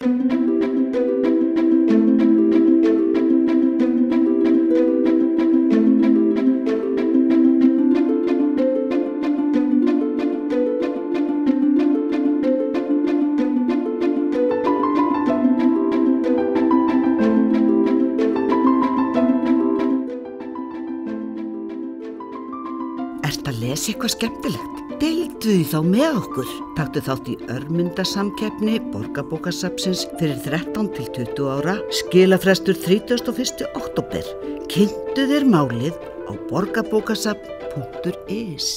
Ert að lesa eitthvað skemmtilegt? Deildu því þá með okkur. Taktu þátt í örmyndasamkeppni Borgabókasapsins fyrir 13 til 20 ára, skilafrestur 31. oktober. Kynntu þér málið á borgabókasap.is